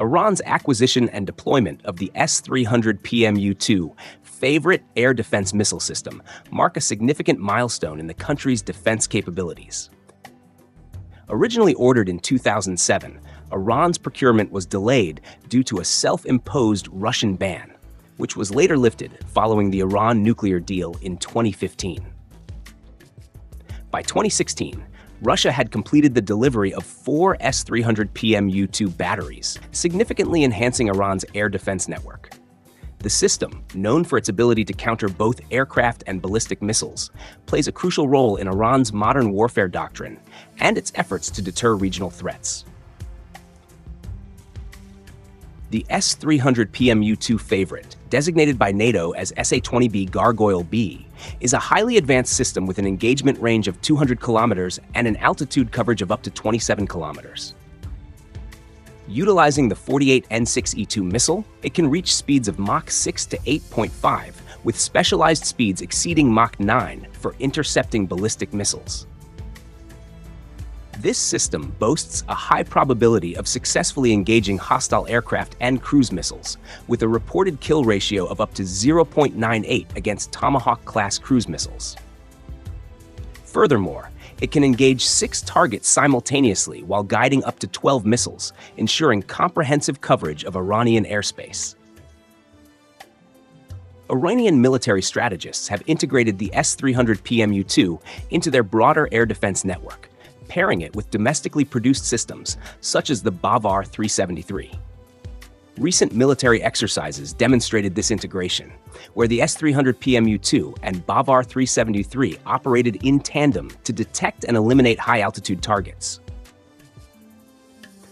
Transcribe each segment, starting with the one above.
Iran's acquisition and deployment of the S 300 PMU 2 Favorit air defense missile system mark a significant milestone in the country's defense capabilities. Originally ordered in 2007, Iran's procurement was delayed due to a self imposed Russian ban, which was later lifted following the Iran nuclear deal in 2015. By 2016, Russia had completed the delivery of four S 300 PMU 2 batteries, significantly enhancing Iran's air defense network. The system, known for its ability to counter both aircraft and ballistic missiles, plays a crucial role in Iran's modern warfare doctrine and its efforts to deter regional threats. The S 300 PMU 2 Favorit, designated by NATO as SA 20B Gargoyle B, is a highly advanced system with an engagement range of 200 kilometers and an altitude coverage of up to 27 kilometers. Utilizing the 48 N6E2 missile, it can reach speeds of Mach 6 to 8.5, with specialized speeds exceeding Mach 9 for intercepting ballistic missiles. This system boasts a high probability of successfully engaging hostile aircraft and cruise missiles, with a reported kill ratio of up to 0.98 against Tomahawk class cruise missiles. Furthermore, it can engage six targets simultaneously while guiding up to 12 missiles, ensuring comprehensive coverage of Iranian airspace. Iranian military strategists have integrated the S 300 PMU 2 into their broader air defense network, pairing it with domestically produced systems such as the Bavar 373. Recent military exercises demonstrated this integration, where the S-300 PMU-2 and Bavar 373 operated in tandem to detect and eliminate high-altitude targets.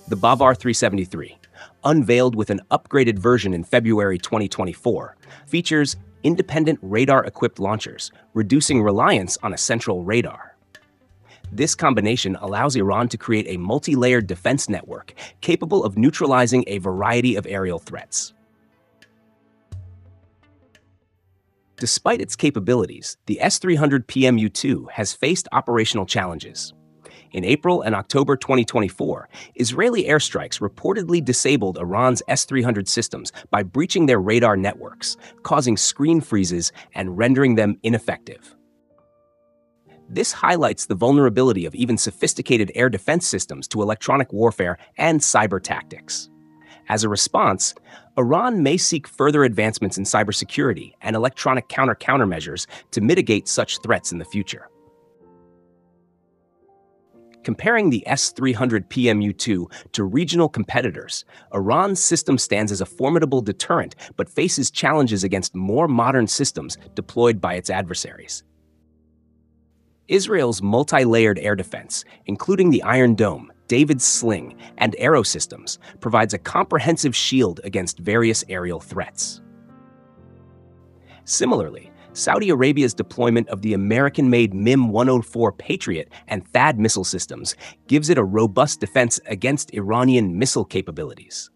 The Bavar 373, unveiled with an upgraded version in February 2024, features independent radar-equipped launchers, reducing reliance on a central radar. This combination allows Iran to create a multi-layered defense network capable of neutralizing a variety of aerial threats. Despite its capabilities, the S-300 PMU-2 has faced operational challenges. In April and October 2024, Israeli airstrikes reportedly disabled Iran's S-300 systems by breaching their radar networks, causing screen freezes and rendering them ineffective. This highlights the vulnerability of even sophisticated air defense systems to electronic warfare and cyber tactics. As a response, Iran may seek further advancements in cybersecurity and electronic counter-countermeasures to mitigate such threats in the future. Comparing the S-300 PMU-2 to regional competitors, Iran's system stands as a formidable deterrent but faces challenges against more modern systems deployed by its adversaries. Israel's multi-layered air defense, including the Iron Dome, David's Sling, and Arrow systems, provides a comprehensive shield against various aerial threats. Similarly, Saudi Arabia's deployment of the American-made MIM-104 Patriot and THAAD missile systems gives it a robust defense against Iranian missile capabilities.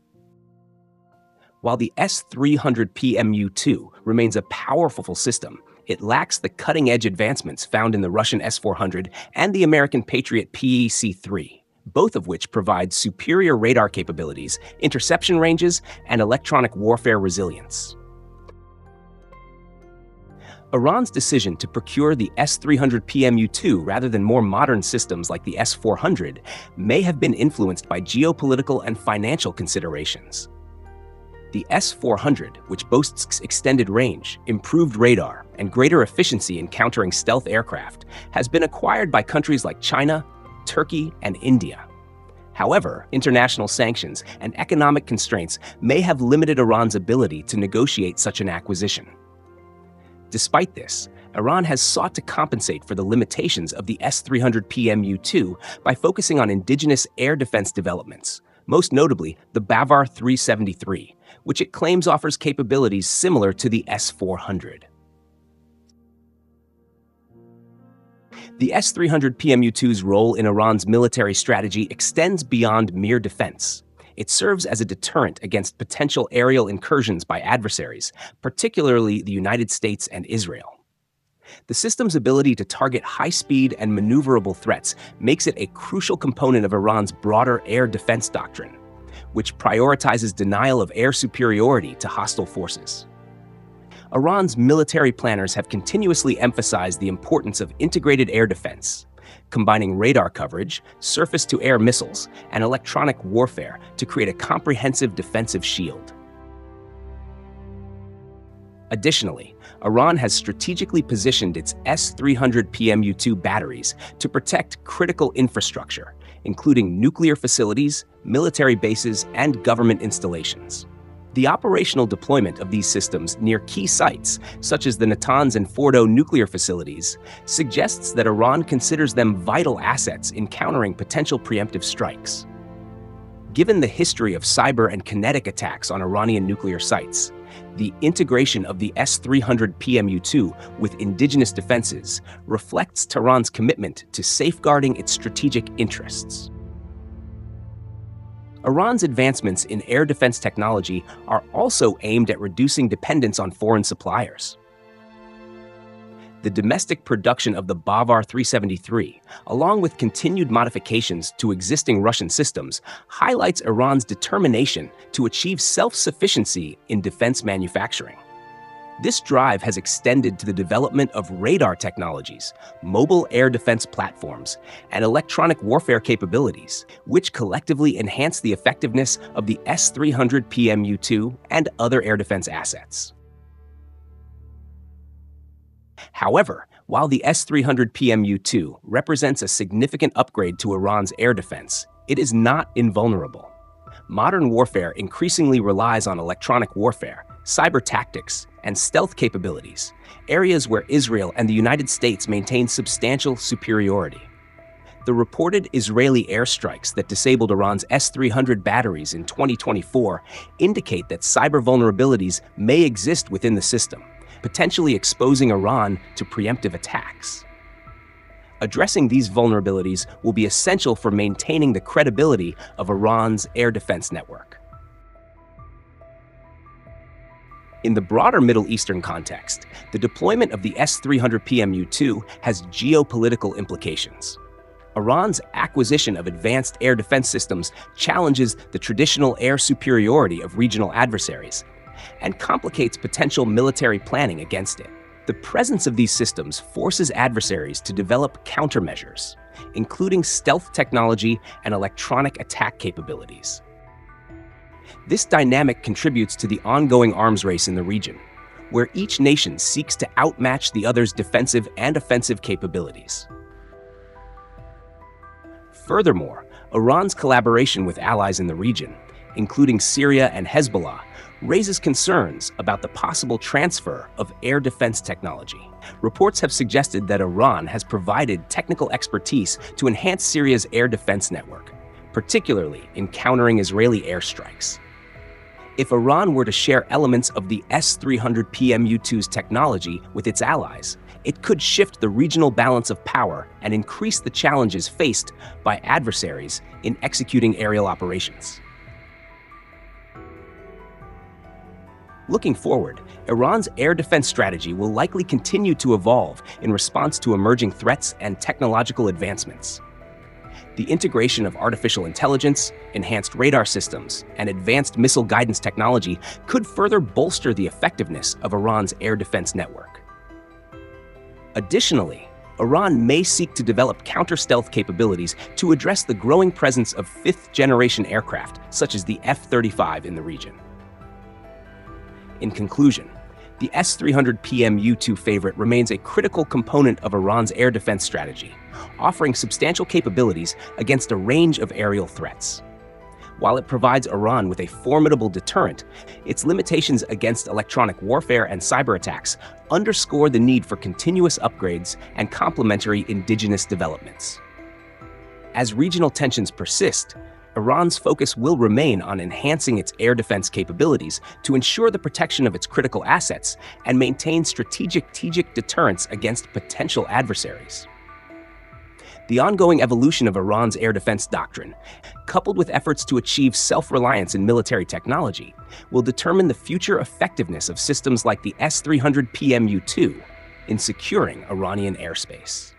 While the S-300 PMU-2 remains a powerful system, it lacks the cutting edge advancements found in the Russian S 400 and the American Patriot PAC 3, both of which provide superior radar capabilities, interception ranges, and electronic warfare resilience. Iran's decision to procure the S-300 PMU-2 rather than more modern systems like the S-400 may have been influenced by geopolitical and financial considerations. The S-400, which boasts extended range, improved radar, and greater efficiency in countering stealth aircraft, has been acquired by countries like China, Turkey, and India. However, international sanctions and economic constraints may have limited Iran's ability to negotiate such an acquisition. Despite this, Iran has sought to compensate for the limitations of the S-300 PMU-2 by focusing on indigenous air defense developments, most notably the Bavar 373, which it claims offers capabilities similar to the S-400. The S-300 PMU-2's role in Iran's military strategy extends beyond mere defense. It serves as a deterrent against potential aerial incursions by adversaries, particularly the United States and Israel. The system's ability to target high-speed and maneuverable threats makes it a crucial component of Iran's broader air defense doctrine, which prioritizes denial of air superiority to hostile forces. Iran's military planners have continuously emphasized the importance of integrated air defense, combining radar coverage, surface to air missiles, and electronic warfare to create a comprehensive defensive shield. Additionally, Iran has strategically positioned its S 300 PMU 2 batteries to protect critical infrastructure, including nuclear facilities, military bases, and government installations. The operational deployment of these systems near key sites, such as the Natanz and Fordo nuclear facilities, suggests that Iran considers them vital assets in countering potential preemptive strikes. Given the history of cyber and kinetic attacks on Iranian nuclear sites, the integration of the S-300 PMU-2 with indigenous defenses reflects Tehran's commitment to safeguarding its strategic interests. Iran's advancements in air defense technology are also aimed at reducing dependence on foreign suppliers. The domestic production of the Bavar 373, along with continued modifications to existing Russian systems, highlights Iran's determination to achieve self-sufficiency in defense manufacturing. This drive has extended to the development of radar technologies, mobile air defense platforms, and electronic warfare capabilities, which collectively enhance the effectiveness of the S-300 PMU-2 and other air defense assets. However, while the S-300 PMU-2 represents a significant upgrade to Iran's air defense, it is not invulnerable. Modern warfare increasingly relies on electronic warfare, cyber tactics, and stealth capabilities, areas where Israel and the United States maintain substantial superiority. The reported Israeli airstrikes that disabled Iran's S-300 batteries in 2024 indicate that cyber vulnerabilities may exist within the system, potentially exposing Iran to preemptive attacks. Addressing these vulnerabilities will be essential for maintaining the credibility of Iran's air defense network. In the broader Middle Eastern context, the deployment of the S-300 PMU-2 has geopolitical implications. Iran's acquisition of advanced air defense systems challenges the traditional air superiority of regional adversaries and complicates potential military planning against it. The presence of these systems forces adversaries to develop countermeasures, including stealth technology and electronic attack capabilities. This dynamic contributes to the ongoing arms race in the region, where each nation seeks to outmatch the other's defensive and offensive capabilities. Furthermore, Iran's collaboration with allies in the region, including Syria and Hezbollah, raises concerns about the possible transfer of air defense technology. Reports have suggested that Iran has provided technical expertise to enhance Syria's air defense network, particularly in countering Israeli airstrikes. If Iran were to share elements of the S-300 PMU-2's technology with its allies, it could shift the regional balance of power and increase the challenges faced by adversaries in executing aerial operations. Looking forward, Iran's air defense strategy will likely continue to evolve in response to emerging threats and technological advancements the integration of artificial intelligence, enhanced radar systems, and advanced missile guidance technology could further bolster the effectiveness of Iran's air defense network. Additionally, Iran may seek to develop counter-stealth capabilities to address the growing presence of fifth-generation aircraft, such as the F-35 in the region. In conclusion, the S-300 PM U-2 Favorit remains a critical component of Iran's air defense strategy, offering substantial capabilities against a range of aerial threats. While it provides Iran with a formidable deterrent, its limitations against electronic warfare and cyber attacks underscore the need for continuous upgrades and complementary indigenous developments. As regional tensions persist, Iran's focus will remain on enhancing its air defense capabilities to ensure the protection of its critical assets and maintain strategic, strategic deterrence against potential adversaries. The ongoing evolution of Iran's air defense doctrine, coupled with efforts to achieve self-reliance in military technology, will determine the future effectiveness of systems like the S-300 PMU-2 in securing Iranian airspace.